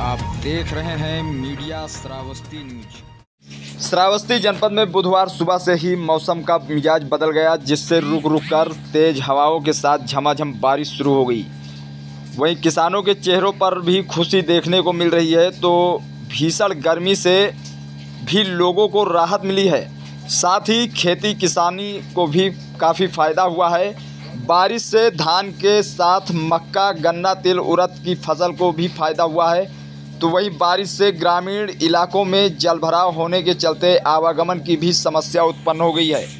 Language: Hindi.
आप देख रहे हैं मीडिया श्रावस्ती न्यूज़। श्रावस्ती जनपद में बुधवार सुबह से ही मौसम का मिजाज बदल गया, जिससे रुक रुक कर तेज हवाओं के साथ झमाझम बारिश शुरू हो गई। वहीं किसानों के चेहरों पर भी खुशी देखने को मिल रही है तो भीषण गर्मी से भी लोगों को राहत मिली है। साथ ही खेती किसानी को भी काफ़ी फ़ायदा हुआ है। बारिश से धान के साथ मक्का, गन्ना, तिल, उड़द की फ़सल को भी फ़ायदा हुआ है। तो वही बारिश से ग्रामीण इलाकों में जलभराव होने के चलते आवागमन की भी समस्या उत्पन्न हो गई है।